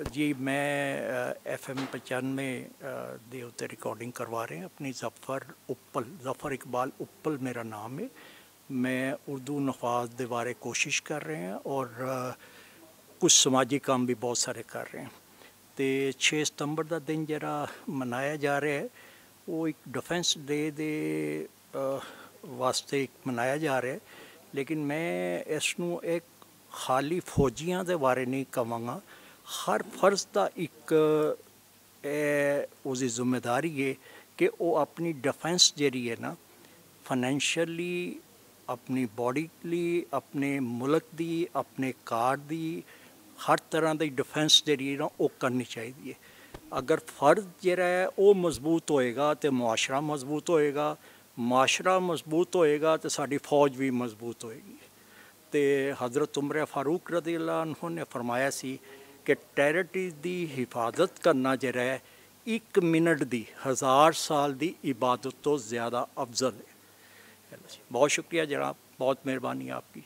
ਜੀ ਮੈਂ ਐਫਐਮ 95 ਅ, ਦੇ ਉੱਤੇ ਰਿਕਾਰਡਿੰਗ ਕਰਵਾ ਰਿਹਾ ਆਪਣੀ ਜ਼ਫਰ ਉੱਪਲ ਜ਼ਫਰ ਇਕਬਾਲ ਉੱਪਲ ਮੇਰਾ ਨਾਮ ਹੈ ਮੈਂ ਉਰਦੂ ਨਫਾਜ਼ ਦੇ ਬਾਰੇ ਕੋਸ਼ਿਸ਼ ਕਰ ਰਹੇ ਹਾਂ ਔਰ ਅ, ਕੁਝ ਸਮਾਜੀ ਕੰਮ ਵੀ ਬਹੁਤ ਸਾਰੇ ਕਰ ਰਹੇ। ਹਾਂ ਤੇ 6 ਸਤੰਬਰ ਦਾ ਦਿਨ ਜਿਹੜਾ ਮਨਾਇਆ ਜਾ ਰਿਹਾ ਹੈ ਉਹ ਇੱਕ ਡਿਫੈਂਸ ਡੇ ਦੇ ਵਾਸਤੇ ਇੱਕ ਮਨਾਇਆ ਜਾ ਰਿਹਾ ਹੈ। ਲੇਕਿਨ ਮੈਂ ਇਸ ਨੂੰ ਇੱਕ ਖਾਲੀ ਫੌਜੀਆਂ ਦੇ ਬਾਰੇ ਨਹੀਂ ਕਵਾਂਗਾ। ਹਰ ਫਰਜ਼ ਦਾ ਇੱਕ ਇਹ ਉਸਦੀ ਜ਼ਿੰਮੇਵਾਰੀ ਹੈ ਕਿ ਉਹ ਆਪਣੀ ਡਿਫੈਂਸ ਜਿਹੜੀ ਹੈ ਨਾ ਫਾਈਨੈਂਸ਼ੀਅਲੀ ਆਪਣੀ ਬਾਡੀ ਲਈ, ਆਪਣੇ ਮੁਲਕ ਦੀ, ਆਪਣੇ ਕਾਰ ਦੀ, ਹਰ ਤਰ੍ਹਾਂ ਦੀ ਡਿਫੈਂਸ ਜਿਹੜੀ ਨਾ, ਉਹ ਕਰਨੀ ਚਾਹੀਦੀ ਹੈ ਅਗਰ ਫਰਜ਼ ਜਿਹੜਾ ਹੈ, ਉਹ ਮਜ਼ਬੂਤ ਹੋਏਗਾ ਤੇ ਮੁਆਸ਼ਰਾ ਮਜ਼ਬੂਤ ਹੋਏਗਾ, ਮੁਆਸ਼ਰਾ ਮਜ਼ਬੂਤ ਹੋਏਗਾ ਤੇ ਸਾਡੀ ਫੌਜ ਵੀ ਮਜ਼ਬੂਤ ਹੋਏਗੀ। ਤੇ ਹਜ਼ਰਤ ਉਮਰ ਫਾਰੂਕ ਰਜ਼ੀ ਅੱਲਾਹ ਨੇ ਫਰਮਾਇਆ ਸੀ ਕਿ ਟੈਰਿਟਰੀ ਦੀ ਹਿਫਾਜ਼ਤ ਕਰਨਾ ਜਿਹੜਾ ਹੈ, ਇੱਕ ਮਿੰਟ ਦੀ, ਹਜ਼ਾਰ ਸਾਲ ਦੀ ਇਬਾਦਤ ਤੋਂ ਜ਼ਿਆਦਾ ਅਫਜ਼ਲ ਹੈ। ਬਹੁਤ ਸ਼ੁਕਰੀਆ ਜਨਾਬ, ਬਹੁਤ ਮਿਹਰਬਾਨੀ ਆਪਕੀ।